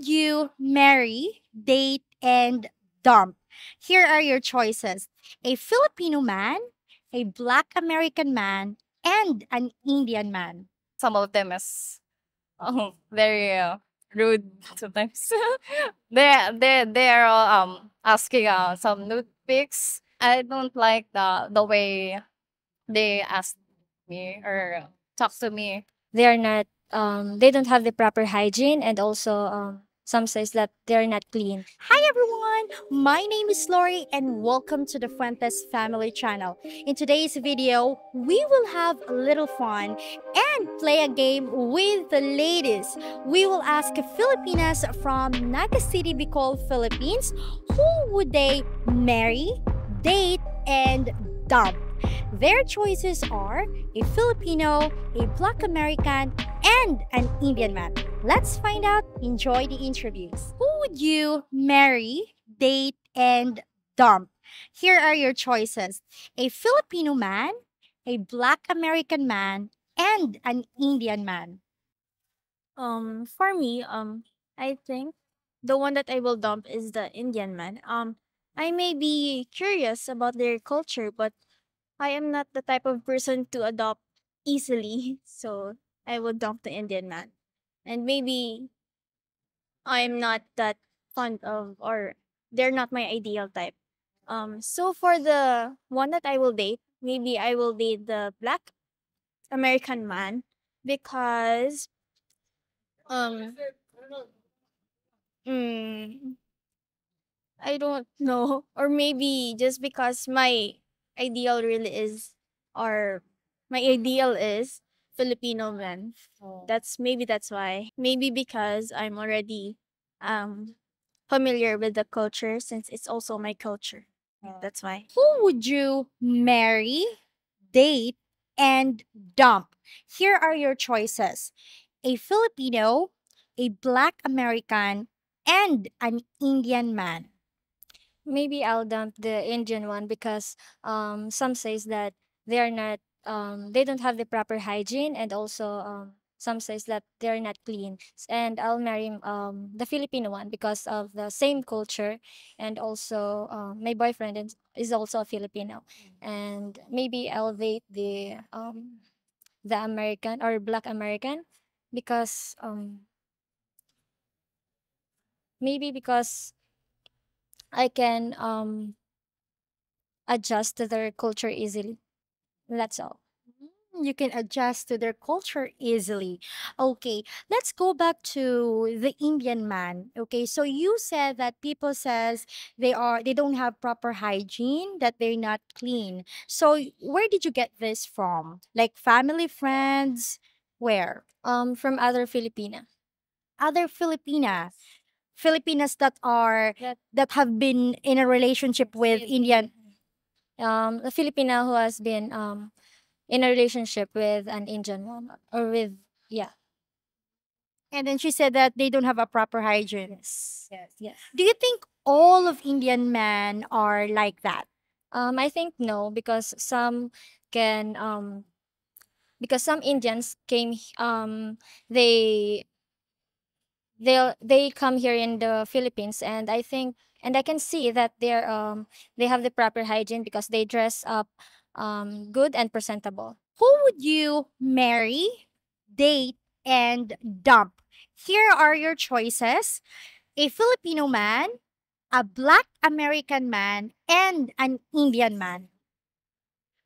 would you marry, date, and dump? Here are your choices a Filipino man, a Black American man, and an Indian man. Some of them is oh, very uh, rude sometimes. they they they are all, um asking uh, some nude pics. I don't like the the way they ask me or talk to me. they are not um they don't have the proper hygiene and also um some says that they're not clean Hi everyone, my name is Lorie and welcome to the Fuentes Family Channel. In today's video, we will have a little fun and play a game with the ladies. We will ask Filipinas from Naga City, Bicol, Philippines, who would they marry, date, and dump? Their choices are a Filipino, a Black American, and an Indian man. Let's find out. Enjoy the interviews. Who would you marry, date, and dump? Here are your choices a Filipino man, a Black American man, and an Indian man. Um, for me, um, I think the one that I will dump is the Indian man. Um, I may be curious about their culture, but I am not the type of person to adopt easily, so I will dump the Indian man. And maybe I'm not that fond of, or they're not my ideal type. Um, so for the one that I will date, maybe I will date the Black American man because um mm, I don't know. Or maybe just because my ideal really is or my ideal is Filipino men. That's maybe that's why. Maybe because I'm already um familiar with the culture since it's also my culture. That's why. Who would you marry, date, and dump? Here are your choices a Filipino, a Black American, and an Indian man. maybe i'll dump the indian one because um some says that they are not um they don't have the proper hygiene and also um some says that they're not clean. And i'll marry um the filipino one because of the same culture and also um, my boyfriend is, is also a filipino. And maybe i'll the um the american or black american because um maybe because i can um adjust to their culture easily that's all Mm, You can adjust to their culture easily. Okay, let's go back to the Indian man. Okay, so you said that people says they are they don't have proper hygiene, that they're not clean. So y- where did you get this from? Like family, friends, where? um from other filipina Other Filipinas. Filipinas that are That- that have been in a relationship with Indian. Um a filipina who has been um in a relationship with an indian one or with yeah And then she said that they don't have a proper hygiene. yes yes yes Do you think all of Indian men are like that? um i think no because some can um because some indians came um they they they come here in the philippines and i think and i can see that they're um they have the proper hygiene because they dress up um good and presentable Who would you marry, date, and dump? Here are your choices a Filipino man, a Black American man, and an Indian man.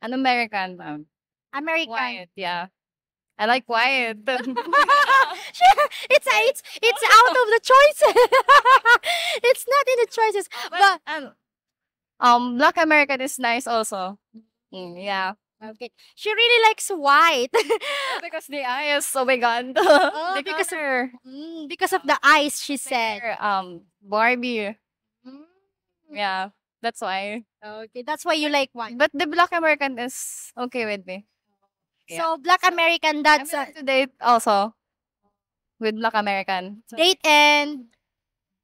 An American um, American. quiet, yeah. I like quiet. it's it's it's out of the choices. it's not in the choices. but um, um, Black American is nice also. Mm, yeah, okay, she really likes white. because the eyes. Oh my god. Oh, because of- color. Mm, because of the eyes, she said. um Barbie. Mm, Yeah, that's why. Okay, that's why you like white. But the Black American is okay with me. Yeah. So Black American, I'm that's a willing to date also with Black American. So, date and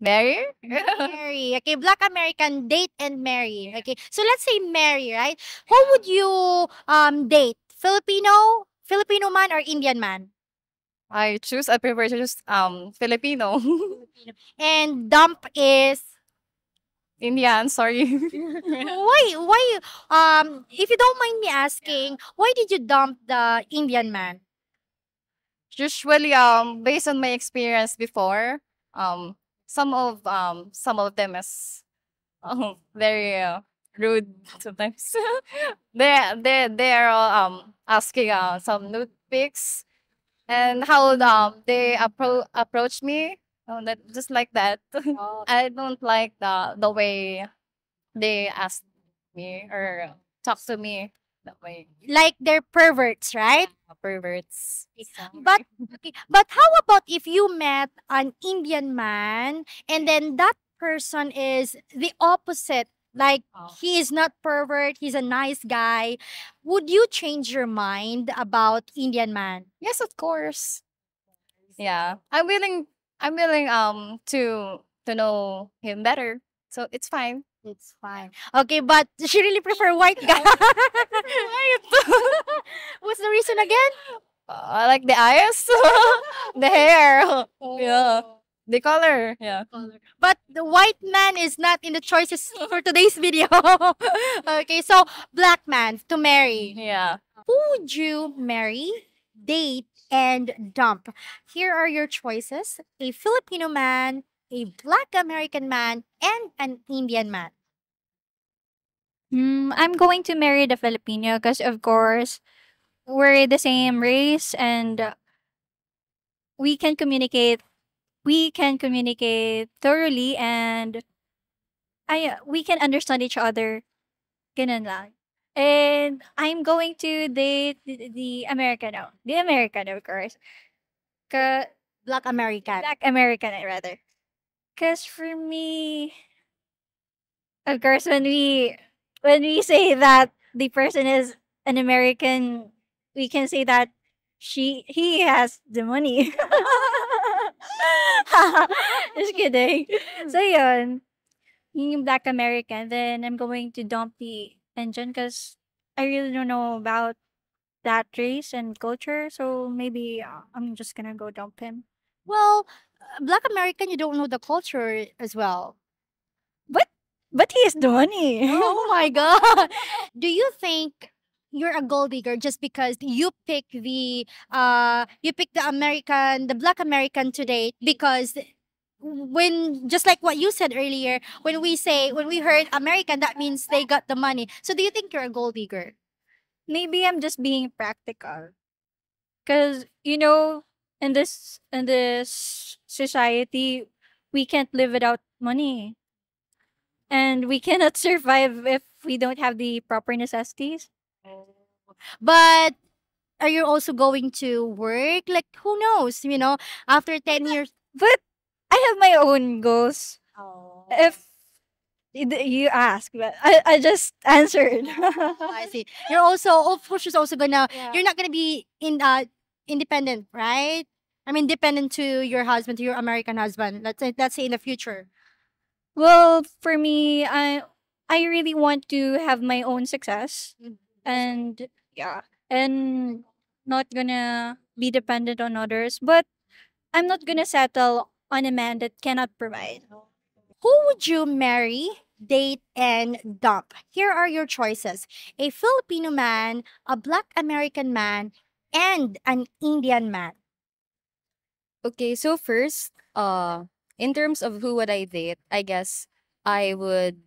Mary? marry. Okay, Black American date and marry. Okay, so let's say marry, right? Who would you um date? Filipino, Filipino man or Indian man? I choose. I prefer to choose um Filipino. And dump is Indian. Sorry. why why um if you don't mind me asking, why did you dump the Indian man? Usually, um, based on my experience before, um, some of um some of them is um very uh, rude sometimes. they they they are all, um asking uh, some nude pics and how um they appro- approach me. Oh, that just like that. Oh. I don't like the the way they ask me or talk to me that way. Like they're perverts, right? Perverts. But okay, but how about if you met an Indian man and then that person is the opposite? Like Oh. he is not pervert, he's a nice guy. Would you change your mind about Indian man? Yes, of course. Yeah, I'm willing. I'm willing um to to know him better, so it's fine. It's fine. Okay, but she really prefer white guy. What's the reason again? Uh, I like the eyes, the hair, yeah, the color. Yeah. But the white man is not in the choices for today's video. okay, so black man to marry. Yeah. Who would you marry, date, and dump? Here are your choices a Filipino man, a black American man, and an Indian man. Mm, I'm going to marry the Filipino because, of course, we're the same race and uh, we can communicate. We can communicate thoroughly and I we can understand each other. Ganun lang. And I'm going to date the, the Americano. The Americano, of course. Ka, Black American. Black American, eh, rather. Because for me, of course, when we when we say that the person is an American, we can say that she he has the money. Just kidding. So yun yung Black American. Then I'm going to dump the Indian because I really don't know about that race and culture. So maybe uh, I'm just gonna go dump him. Well, uh, black American, you don't know the culture as well. But he has the money. oh my god. Do you think you're a gold digger just because you pick the uh you pick the American the black American to date because when just like what you said earlier, when we say when we heard American, that means they got the money. So do you think you're a gold digger? maybe I'm just being practical. Cause you know, in this in this society, we can't live without money. And we cannot survive if we don't have the proper necessities. But are you also going to work? Like who knows? You know, after ten years. But I have my own goals. Oh. If you ask, but I, I just answered. I see. You're also of course you're also gonna you're not gonna be in uh independent, right? I mean dependent to your husband, to your American husband. Let's say let's say in the future. Well, for me, I I really want to have my own success Mm. and yeah, and not gonna be dependent on others, but I'm not gonna settle on a man that cannot provide. Who would you marry, date, and dump? Here are your choices: a Filipino man, a Black American man, and an Indian man. Okay, so first, uh, in terms of who would I date, I guess I would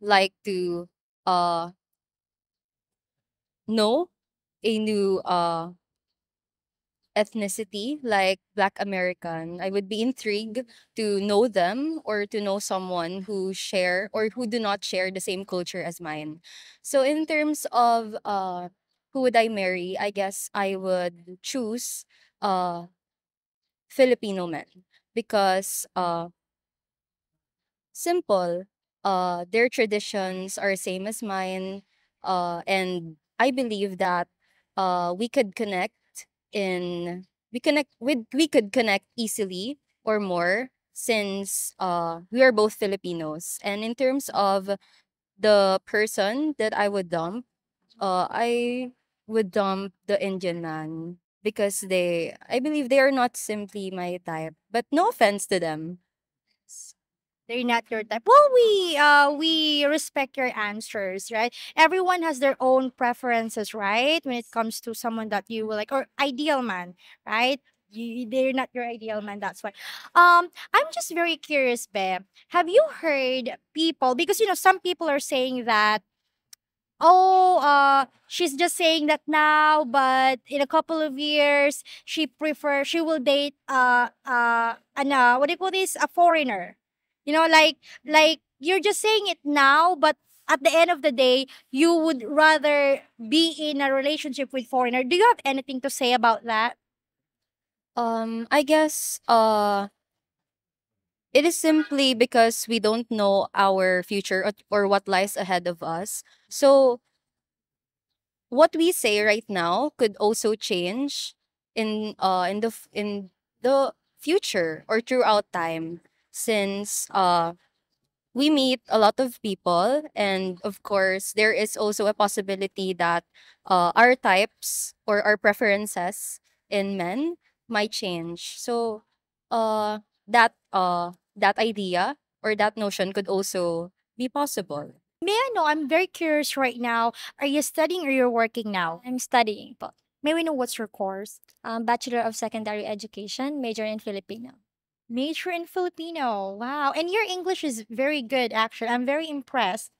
like to uh know a new uh ethnicity like Black American. I would be intrigued to know them or to know someone who share or who do not share the same culture as mine. So in terms of uh who would I marry, I guess I would choose uh Filipino men because uh simple uh their traditions are same as mine uh and I believe that uh we could connect in we connect with we could connect easily or more since uh we are both Filipinos and in terms of the person that I would dump uh I would dump the Indian man because they I believe they are not simply my type. But no offense to them. They're not your type. Well, we uh we respect your answers, right? Everyone has their own preferences, right? When it comes to someone that you will like or ideal man, right? You, they're not your ideal man. That's why. Um, I'm just very curious, Babe. Have you heard people because you know some people are saying that oh uh she's just saying that now but in a couple of years she prefer she will date uh uh an uh, what do you call this a foreigner you know like like you're just saying it now but at the end of the day you would rather be in a relationship with foreigner. Do you have anything to say about that? Um I guess uh it is simply because we don't know our future or, or what lies ahead of us. So what we say right now could also change in uh in the in the future or throughout time since uh we meet a lot of people and of course there is also a possibility that uh, our types or our preferences in men might change so uh that uh that idea or that notion could also be possible may i know i'm very curious right now are you studying or you're working now I'm studying po. may we know what's your course Um, Bachelor of Secondary Education, major in Filipino. Major in Filipino. Wow. And your English is very good, actually. I'm very impressed.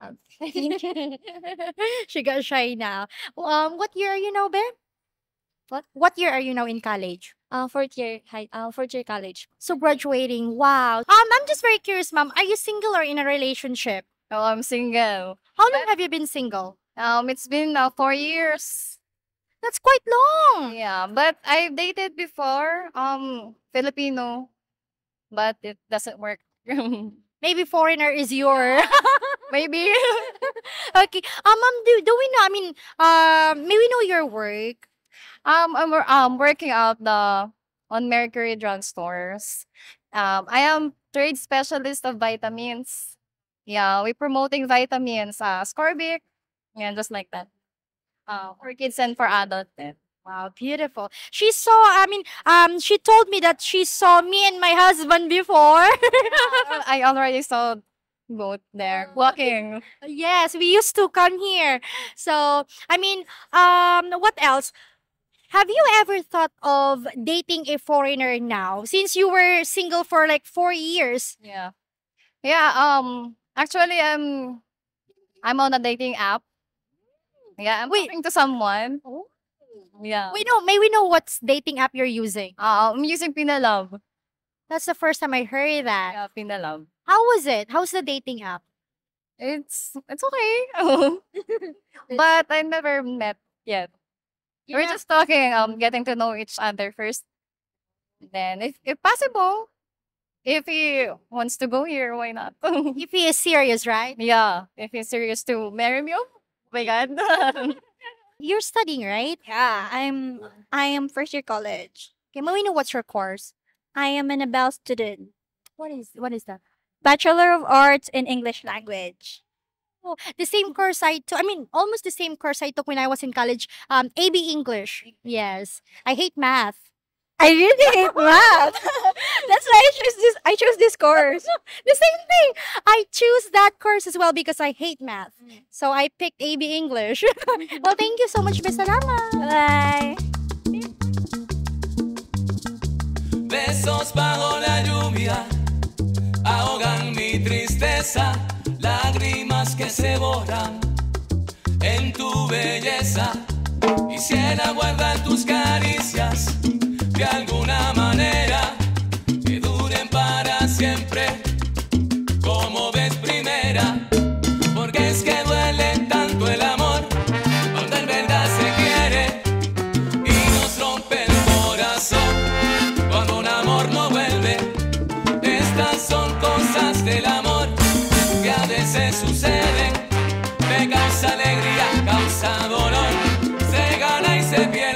Um, she got shy now. Um, what year are you now, babe? What? What year are you now in college? Uh, fourth year high, uh, fourth year college. So graduating. Wow. Um, I'm just very curious, ma'am. Are you single or in a relationship? Oh, I'm single. How long have you been single? Um, it's been uh, four years. That's quite long. Yeah, but I've dated before. Um, Filipino, but it doesn't work. Maybe foreigner is your. Maybe. okay. Um, ma'am, do, do we know? I mean, um, may we know your work? um, I'm um working out the on Mercury drugstores. Um, I am trade specialist of vitamins. Yeah, we're promoting vitamins, uh, Scorbic, yeah, just like that. Uh, for kids and for adults. then. Wow, beautiful. She saw, I mean, um, she told me that she saw me and my husband before. I already saw both there walking. yes, we used to come here. So, I mean, um, what else? Have you ever thought of dating a foreigner now? Since you were single for like four years. Yeah. Yeah, um actually I'm I'm on a dating app. Yeah, I'm Wait. talking to someone. Oh. Yeah. We know, may we know what's dating app you're using? Uh, I'm using Pinalove. That's the first time I heard that. Yeah, Pinalove. How was it? How's the dating app? It's it's okay. but I never met yet. We're just talking, um, getting to know each other first. Then if if possible, if he wants to go here, why not? If he is serious, right? yeah. If he's serious to marry me, oh my god. You're studying, right? Yeah, I'm I am first year college. Okay, may we what's your course? I am an ABEL student. What is what is that? Bachelor of Arts in English Language. Oh, the same course I took. I mean, almost the same course I took when I was in college. Um, AB English. Yes, I hate math. I really hate math. That's why I chose this I chose this course. The same thing. I choose that course as well because I hate math. Mm. So I picked AB English. well, thank you so much, Miss Salama. Bye. Besos bajo la lluvia ahogan mi tristeza, lágrimas que se borran en tu belleza. Quisiera guardar tus caricias de alguna manera que duren para siempre, como vez primera, porque es que duele tanto el amor cuando en verdad se quiere y nos rompe el corazón cuando un amor no vuelve. Estas son cosas del amor que a veces suceden. Me causa alegría, causa dolor, se gana y se pierde.